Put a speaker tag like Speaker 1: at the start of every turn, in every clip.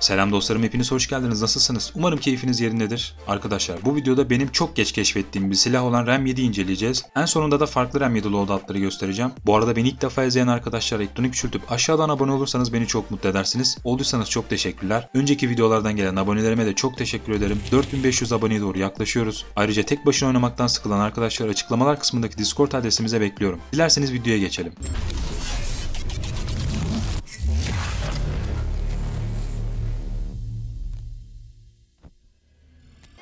Speaker 1: Selam dostlarım hepiniz hoş geldiniz. Nasılsınız? Umarım keyfiniz yerindedir. Arkadaşlar bu videoda benim çok geç keşfettiğim bir silah olan RAM 7 inceleyeceğiz. En sonunda da farklı RAM 7 loadoutları göstereceğim. Bu arada beni ilk defa izleyen arkadaşlar ekranı küçültüp aşağıdan abone olursanız beni çok mutlu edersiniz. Olduysanız çok teşekkürler. Önceki videolardan gelen abonelerime de çok teşekkür ederim. 4500 aboneye doğru yaklaşıyoruz. Ayrıca tek başına oynamaktan sıkılan arkadaşlar açıklamalar kısmındaki Discord adresimize bekliyorum. Dilerseniz videoya geçelim.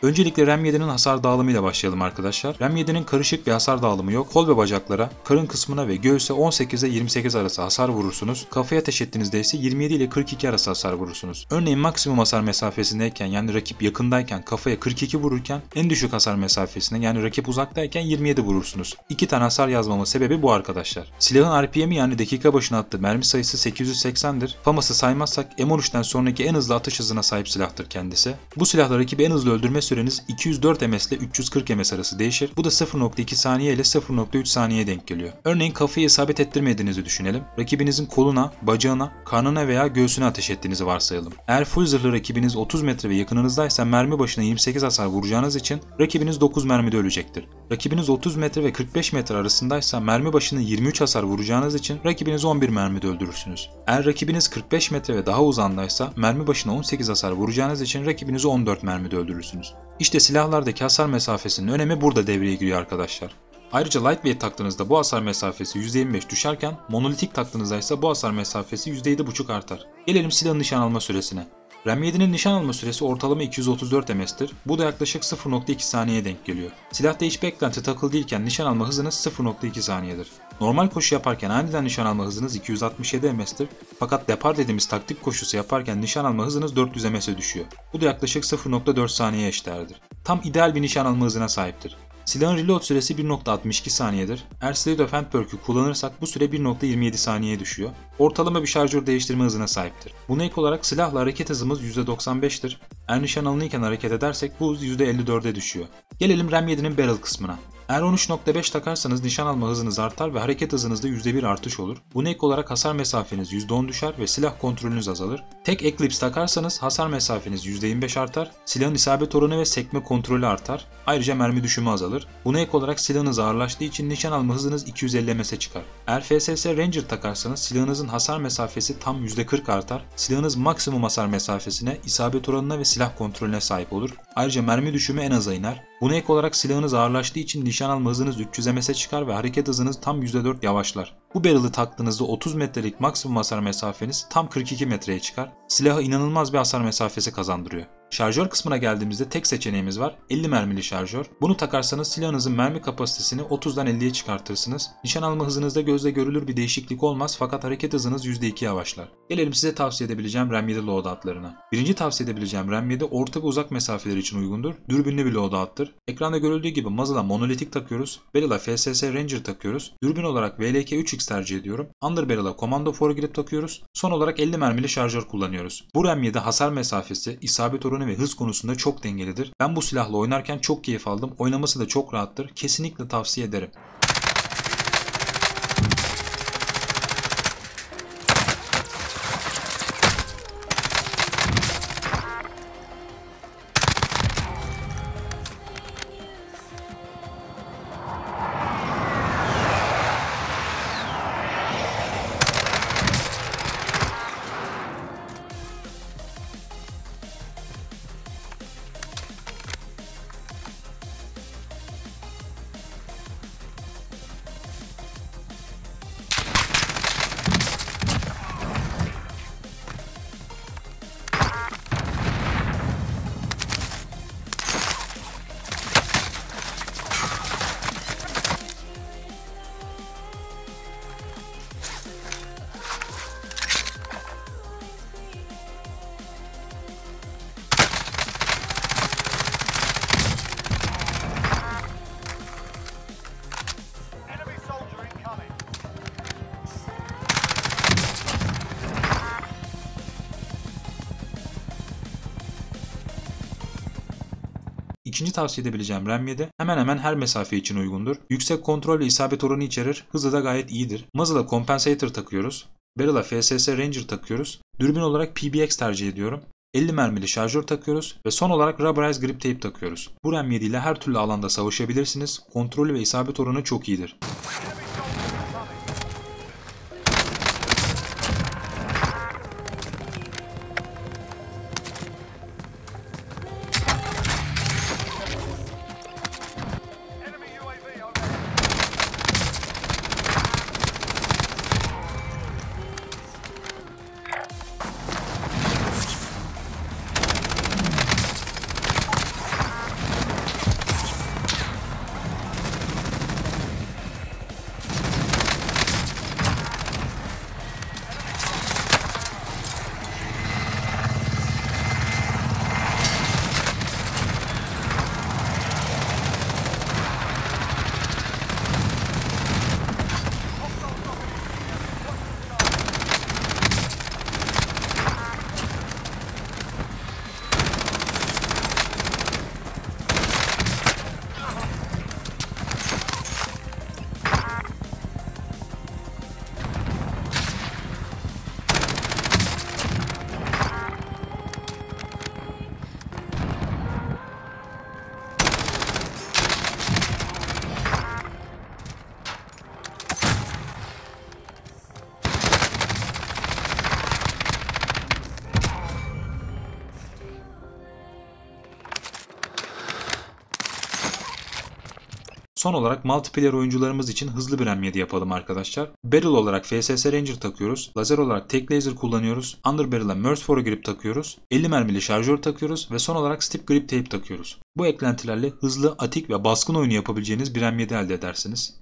Speaker 1: Öncelikle RAM 7'nin hasar dağılımıyla başlayalım arkadaşlar. RAM 7'nin karışık bir hasar dağılımı yok. Kol ve bacaklara, karın kısmına ve göğüse 18'e 28 arası hasar vurursunuz. Kafaya ateş ettiğinizde ise 27 ile 42 arası hasar vurursunuz. Örneğin maksimum hasar mesafesindeyken yani rakip yakındayken kafaya 42 vururken en düşük hasar mesafesinde yani rakip uzaktayken 27 vurursunuz. İki tane hasar yazmamın sebebi bu arkadaşlar. Silahın RPM'i yani dakika başına attığı mermi sayısı 880'dir. FAMAS'ı saymazsak M13'ten sonraki en hızlı atış hızına sahip silahtır kendisi. Bu silahla rakibi en hızlı öldürme süreniz 204 ms ile 340 ms arası değişir. Bu da 0.2 saniye ile 0.3 saniyeye denk geliyor. Örneğin kafayı isabet ettirmediğinizi düşünelim. Rakibinizin koluna, bacağına, karnına veya göğsüne ateş ettiğinizi varsayalım. Eğer full zırhlı rakibiniz 30 metre ve yakınınızdaysa mermi başına 28 hasar vuracağınız için rakibiniz 9 mermide ölecektir. Rakibiniz 30 metre ve 45 metre arasındaysa mermi başına 23 hasar vuracağınız için rakibinizi 11 mermide öldürürsünüz. Eğer rakibiniz 45 metre ve daha uzandaysa mermi başına 18 hasar vuracağınız için rakibinizi 14 mermide öldürürsünüz. İşte silahlardaki hasar mesafesinin önemi burada devreye giriyor arkadaşlar. Ayrıca lightweight taktığınızda bu hasar mesafesi %25 düşerken monolitik taktığınızda ise bu hasar mesafesi %7.5 artar. Gelelim silahın nişan alma süresine. RAM 7'nin nişan alma süresi ortalama 234 ms'tir. Bu da yaklaşık 0.2 saniyeye denk geliyor. Silahta hiç beklenti takıl değilken nişan alma hızınız 0.2 saniyedir. Normal koşu yaparken aniden nişan alma hızınız 267 ms'tir. Fakat depar dediğimiz taktik koşusu yaparken nişan alma hızınız 400 ms'e düşüyor. Bu da yaklaşık 0.4 saniyeye eşdeğerdir. Tam ideal bir nişan alma hızına sahiptir. Silahın reload süresi 1.62 saniyedir. Eğer Slade of Hand kullanırsak bu süre 1.27 saniyeye düşüyor. Ortalama bir şarjör değiştirme hızına sahiptir. Buna ek olarak silahla hareket hızımız %95'tir. Eğer nişan alınırken hareket edersek bu hız %54'e düşüyor. Gelelim RAM 7'nin barrel kısmına. Eğer 13.5 takarsanız nişan alma hızınız artar ve hareket hızınızda %1 artış olur. Buna ek olarak hasar mesafeniz %10 düşer ve silah kontrolünüz azalır. Tek Eclipse takarsanız hasar mesafeniz %25 artar, silahın isabet oranı ve sekme kontrolü artar. Ayrıca mermi düşümü azalır. Buna ek olarak silahınız ağırlaştığı için nişan alma hızınız 250 ms'e çıkar. Eğer FSS Ranger takarsanız silahınızın hasar mesafesi tam %40 artar. Silahınız maksimum hasar mesafesine, isabet oranına ve silah kontrolüne sahip olur. Ayrıca mermi düşümü en aza iner. Buna ek olarak silahınız ağırlaştığı için nişan alma hızınız 300 ms'e çıkar ve hareket hızınız tam %4 yavaşlar. Bu barrel'ı taktığınızda 30 metrelik maksimum hasar mesafeniz tam 42 metreye çıkar. Silaha inanılmaz bir hasar mesafesi kazandırıyor. Şarjör kısmına geldiğimizde tek seçeneğimiz var. 50 mermili şarjör. Bunu takarsanız silahınızın mermi kapasitesini 30'dan 50'ye çıkartırsınız. Nişan alma hızınızda gözle görülür bir değişiklik olmaz fakat hareket hızınız %2 yavaşlar. Gelelim size tavsiye edebileceğim RAM 7 loadoutlarına. Birinci tavsiye edebileceğim RAM 7 orta ve uzak mesafeler için uygundur. Dürbünlü bir loadout'tır. Ekranda görüldüğü gibi muzzle'a monolitik takıyoruz. Barrel'a FSS Ranger takıyoruz. Dürbün olarak VLK 3X tercih ediyorum. Underbarrel'a Commando Foregrip takıyoruz. Son olarak 50 mermili şarjör kullanıyoruz. Bu RAM 7 hasar mesafesi, isabet oranı ve hız konusunda çok dengelidir. Ben bu silahla oynarken çok keyif aldım. Oynaması da çok rahattır. Kesinlikle tavsiye ederim. İkinci tavsiye edebileceğim RAM 7 hemen hemen her mesafe için uygundur. Yüksek kontrol ve isabet oranı içerir. Hızı da gayet iyidir. Muzzle'a Compensator takıyoruz. Barrel'a FSS Ranger takıyoruz. Dürbün olarak PBX tercih ediyorum. 50 mermili şarjör takıyoruz ve son olarak rubberized grip tape takıyoruz. Bu RAM 7 ile her türlü alanda savaşabilirsiniz. Kontrolü ve isabet oranı çok iyidir. Son olarak multiplayer oyuncularımız için hızlı bir M7 yapalım arkadaşlar. Barrel olarak FSS Ranger takıyoruz. Lazer olarak Tek Laser kullanıyoruz. Underbarrel'a Merce for grip takıyoruz. 50 mermili şarjör takıyoruz ve son olarak Stip Grip Tape takıyoruz. Bu eklentilerle hızlı, atik ve baskın oyunu yapabileceğiniz bir M7 elde edersiniz.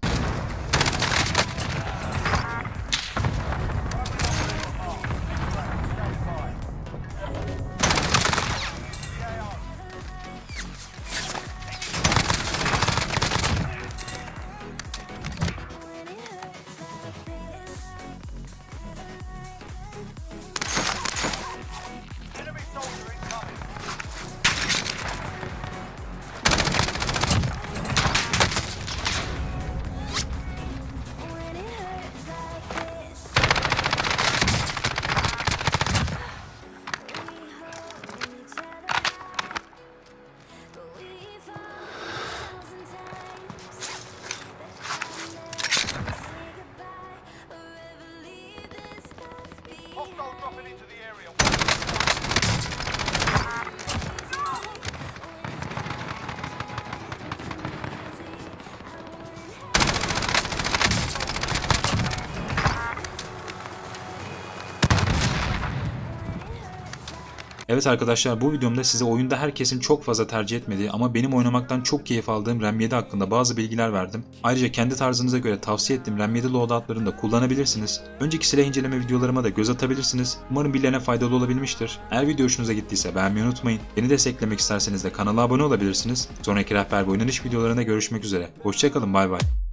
Speaker 1: Evet arkadaşlar bu videomda size oyunda herkesin çok fazla tercih etmediği ama benim oynamaktan çok keyif aldığım RAM 7 hakkında bazı bilgiler verdim. Ayrıca kendi tarzınıza göre tavsiye ettiğim RAM 7 loadoutlarını da kullanabilirsiniz. Önceki silah inceleme videolarıma da göz atabilirsiniz. Umarım birilerine faydalı olabilmiştir. Eğer video hoşunuza gittiyse beğenmeyi unutmayın. Beni desteklemek isterseniz de kanala abone olabilirsiniz. Sonraki rehber ve oynanış videolarında görüşmek üzere. Hoşçakalın bay bay.